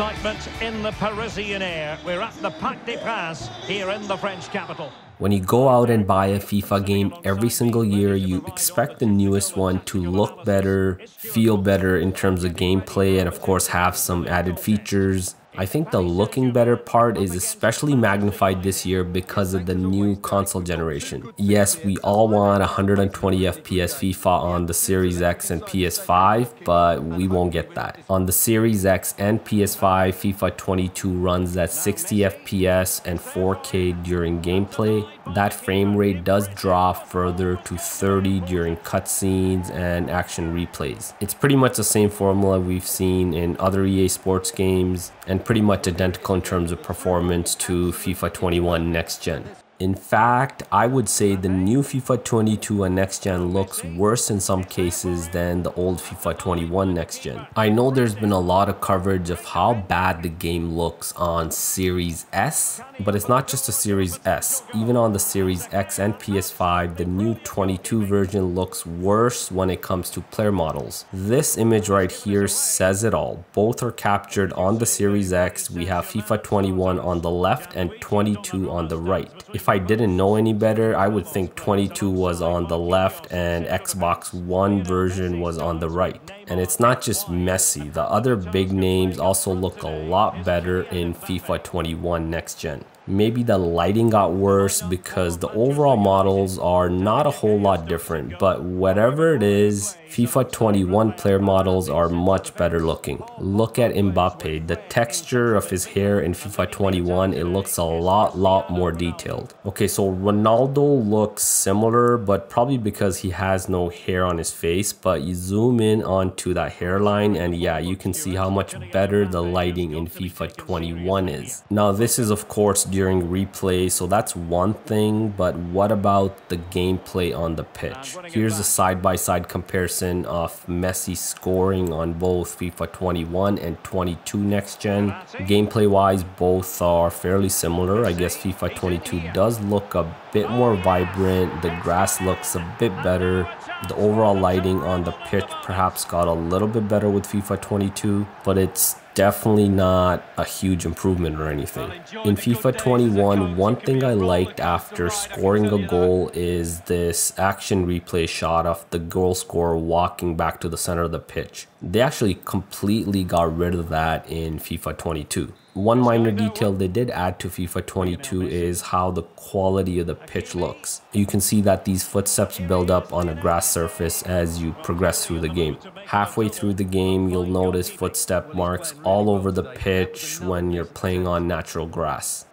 excitement in the Parisian air. We're at the Parc des Princes here in the French capital. When you go out and buy a FIFA game every single year, you expect the newest one to look better, feel better in terms of gameplay, and of course have some added features. I think the looking better part is especially magnified this year because of the new console generation. Yes, we all want 120 FPS FIFA on the Series X and PS5, but we won't get that. On the Series X and PS5, FIFA 22 runs at 60 FPS and 4K during gameplay. That frame rate does drop further to 30 during cutscenes and action replays. It's pretty much the same formula we've seen in other EA Sports games and pretty much identical in terms of performance to FIFA 21 Next Gen. In fact, I would say the new FIFA 22 and Next Gen looks worse in some cases than the old FIFA 21 Next Gen. I know there's been a lot of coverage of how bad the game looks on Series S, but it's not just the Series S. Even on the Series X and PS5, the new 22 version looks worse when it comes to player models. This image right here says it all. Both are captured on the Series X. We have FIFA 21 on the left and 22 on the right. If I didn't know any better, I would think 22 was on the left and Xbox One version was on the right. And it's not just Messi, the other big names also look a lot better in FIFA 21 Next Gen. Maybe the lighting got worse because the overall models are not a whole lot different, but whatever it is, FIFA 21 player models are much better looking. Look at Mbappe, the texture of his hair in FIFA 21, it looks a lot, lot more detailed. Okay, so Ronaldo looks similar, but probably because he has no hair on his face, but you zoom in onto that hairline and yeah, you can see how much better the lighting in FIFA 21 is. Now this is of course during replay, so that's one thing, but what about the gameplay on the pitch? Here's a side-by-side -side comparison of Messi scoring on both FIFA 21 and 22 next gen. Gameplay wise, both are fairly similar. I guess FIFA 22 does look a bit more vibrant, the grass looks a bit better. The overall lighting on the pitch perhaps got a little bit better with FIFA 22, but it's definitely not a huge improvement or anything. In FIFA 21, one thing I liked after scoring a goal is this action replay shot of the goal scorer walking back to the center of the pitch. They actually completely got rid of that in FIFA 22. One minor detail they did add to FIFA 22 is how the quality of the pitch looks. You can see that these footsteps build up on a grass surface as you progress through the game. Halfway through the game, you'll notice footstep marks all over the pitch when you're playing on natural grass.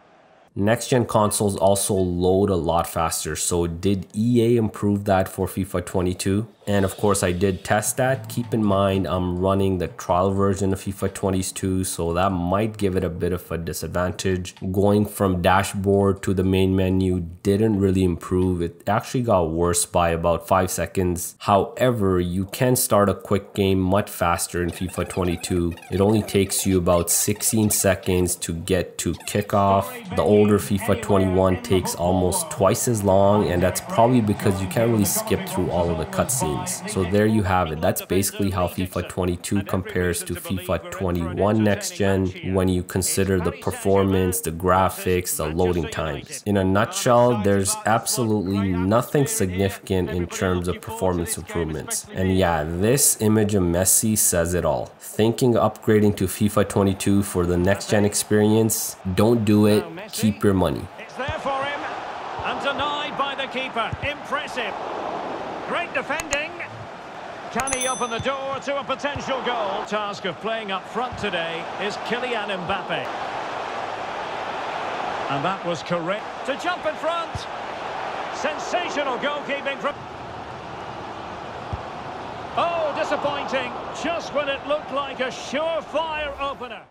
Next gen consoles also load a lot faster, so did EA improve that for FIFA 22? And of course I did test that. Keep in mind I'm running the trial version of FIFA 22 so that might give it a bit of a disadvantage. Going from dashboard to the main menu didn't really improve. It actually got worse by about 5 seconds. However, you can start a quick game much faster in FIFA 22. It only takes you about 16 seconds to get to kickoff. The older FIFA 21 takes almost twice as long and that's probably because you can't really skip through all of the cutscenes So there you have it. That's basically how FIFA 22 compares to FIFA 21 next gen when you consider the performance, the graphics, the loading times. In a nutshell, there's absolutely nothing significant in terms of performance improvements. And yeah, this image of Messi says it all. Thinking upgrading to FIFA 22 for the next gen experience, don't do it, keep your money. It's there for him and denied by the keeper. Impressive. Great defending. Can he open the door to a potential goal? Task of playing up front today is Kylian Mbappe. And that was correct. To jump in front. Sensational goalkeeping from... Oh, disappointing. Just when it looked like a surefire opener.